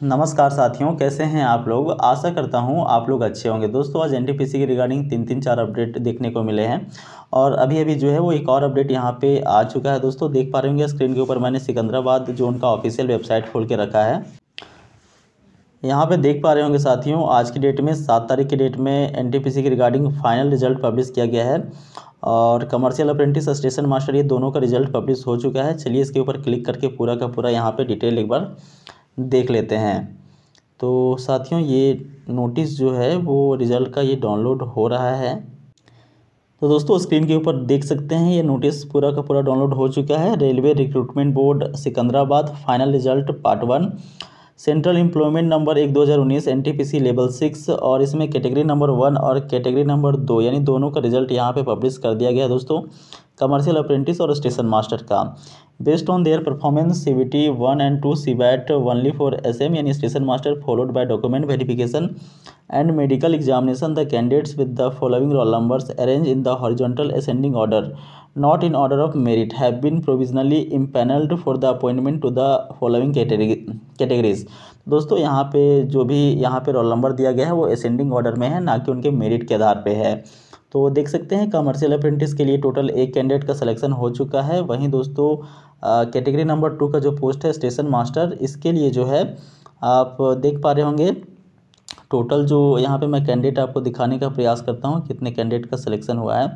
नमस्कार साथियों, कैसे हैं आप लोग? आशा करता हूँ आप लोग अच्छे होंगे। दोस्तों, आज एनटीपीसी के रिगार्डिंग तीन तीन चार अपडेट देखने को मिले हैं। और अभी अभी जो है वो एक और अपडेट यहाँ पे आ चुका है। दोस्तों, देख पा रहे होंगे स्क्रीन के ऊपर मैंने सिकंदराबाद जो उनका ऑफिशियल वेबसाइट खोल के रखा है। यहाँ पे देख पा रहे होंगे साथियों, आज की डेट में, सात तारीख की डेट में एनटीपीसी के रिगार्डिंग फाइनल रिज़ल्ट पब्लिश किया गया है। और कमर्शियल अप्रेंटिस स्टेशन मास्टर ये दोनों का रिज़ल्ट पब्लिश हो चुका है। चलिए इसके ऊपर क्लिक करके पूरा का पूरा यहाँ पे डिटेल एक बार देख लेते हैं। तो साथियों, ये नोटिस जो है, वो रिज़ल्ट का ये डाउनलोड हो रहा है। तो दोस्तों स्क्रीन के ऊपर देख सकते हैं, ये नोटिस पूरा का पूरा डाउनलोड हो चुका है। Railway recruitment board Secunderabad final result part one central employment number एक दो हज़ार उन्नीस एन लेवल सिक्स और इसमें कैटेगरी नंबर वन और कैटेगरी नंबर दो, यानी दोनों का रिज़ल्ट यहाँ पे पब्लिश कर दिया गया है दोस्तों। कमर्शियल अप्रेंटिस और स्टेशन मास्टर का। Based on their performance C B T one and two CBAT only for S M यानी station master followed by document verification and medical examination the candidates with the following roll numbers arrange in the horizontal ascending order not in order of merit have been provisionally empanelled for the appointment to the following categories दोस्तों, यहाँ पे जो भी, यहाँ पे roll number दिया गया है, वो असेंडिंग ऑर्डर में है, ना कि उनके मेरिट के आधार पे है। तो देख सकते हैं कमर्शियल अप्रेंटिस के लिए टोटल एक कैंडिडेट का सिलेक्शन हो चुका है। वहीं दोस्तों कैटेगरी नंबर टू का जो पोस्ट है स्टेशन मास्टर इसके लिए जो है, आप देख पा रहे होंगे। टोटल जो यहाँ पे मैं कैंडिडेट आपको दिखाने का प्रयास करता हूँ, कितने कैंडिडेट का सिलेक्शन हुआ है।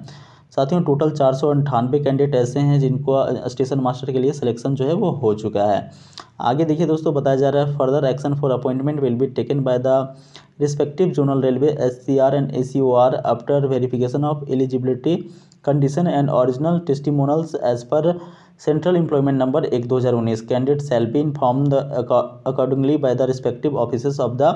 साथियों टोटल चार सौ अंठानवे कैंडिडेट ऐसे हैं जिनको स्टेशन मास्टर के लिए सिलेक्शन जो है वो हो चुका है। आगे देखिए दोस्तों, बताया जा रहा है further action for appointment will be taken by the respective zonal railway S C R and A C O R after verification of eligibility condition and original testimonials as per central employment number एक दो हज़ार उन्नीस candidate shall be inform the accordingly by the respective officers of the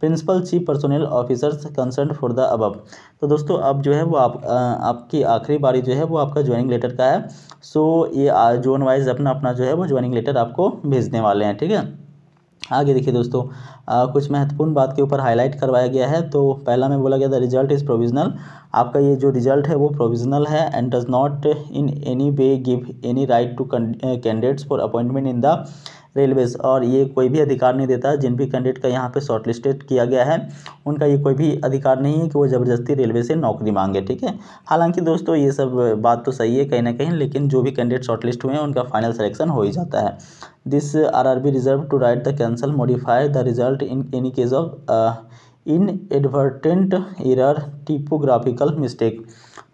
principal chief personnel officers concern for the above तो दोस्तों अब जो है वो आप आपकी आखिरी बारी जो है वो आपका ज्वाइनिंग लेटर का है। सो so, ये जोन वाइज अपना अपना जो है वो ज्वाइनिंग लेटर आपको भेजने वाले हैं ठीक है? आगे देखिए दोस्तों आ, कुछ महत्वपूर्ण बात के ऊपर हाईलाइट करवाया गया है। तो पहला में बोला गया था रिज़ल्ट इज़ प्रोविजनल आपका ये जो रिज़ल्ट है वो प्रोविजनल है and does not in any way give any right to candidates for appointment in the railways और ये कोई भी अधिकार नहीं देता, जिन भी कैंडिडेट का यहाँ पे शॉर्टलिस्टेड किया गया है, उनका ये कोई भी अधिकार नहीं है कि वो ज़बरदस्ती रेलवे से नौकरी मांगे, ठीक है? हालाँकि दोस्तों, ये सब बात तो सही है कहीं ना कहीं, लेकिन जो भी कैंडिडेट शॉर्टलिस्ट हुए हैं, उनका फाइनल सिलेक्शन हो ही जाता है। This R R B reserve to right the cancel modify the result in any case of inadvertent error typographical mistake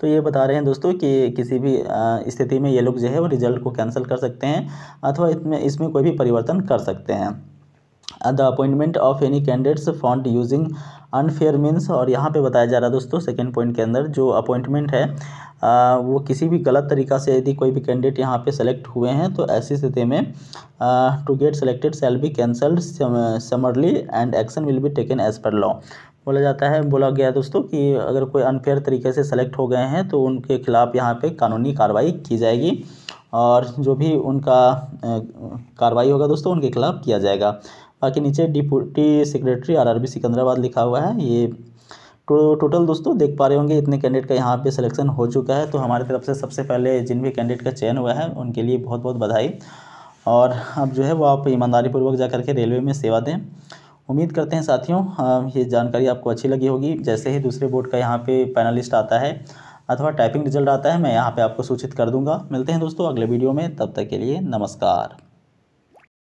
तो ये बता रहे हैं दोस्तों कि किसी भी स्थिति में ये लोग जो है वो रिज़ल्ट को कैंसिल कर सकते हैं अथवा इसमें इसमें कोई भी परिवर्तन कर सकते हैं। The appointment of any candidates found using unfair means और यहाँ पे बताया जा रहा है दोस्तों सेकेंड पॉइंट के अंदर जो अपॉइंटमेंट है आ, वो किसी भी गलत तरीका से यदि कोई भी कैंडिडेट यहाँ पे सेलेक्ट हुए हैं तो ऐसी स्थिति में to get selected shall be cancelled summarily and action will be taken as per law बोला जाता है बोला गया दोस्तों कि अगर कोई अनफेयर तरीके से सेलेक्ट हो गए हैं तो उनके खिलाफ़ यहाँ पे कानूनी कार्रवाई की जाएगी और जो भी उनका कार्रवाई होगा दोस्तों उनके खिलाफ़ किया जाएगा। बाकी नीचे डिप्टी सेक्रेटरी आरआरबी सिकंदराबाद लिखा हुआ है। ये तो टोटल दोस्तों देख पा रहे होंगे इतने कैंडिडेट का यहाँ पे सिलेक्शन हो चुका है। तो हमारी तरफ़ से सबसे पहले जिन भी कैंडिडेट का चयन हुआ है, उनके लिए बहुत बहुत बधाई। और अब जो है वो आप ईमानदारी पूर्वक जा करके रेलवे में सेवा दें। उम्मीद करते हैं साथियों ये जानकारी आपको अच्छी लगी होगी। जैसे ही दूसरे बोर्ड का यहाँ पे पैनलिस्ट आता है अथवा टाइपिंग रिज़ल्ट आता है, मैं यहाँ पे आपको सूचित कर दूँगा। मिलते हैं दोस्तों अगले वीडियो में, तब तक के लिए नमस्कार।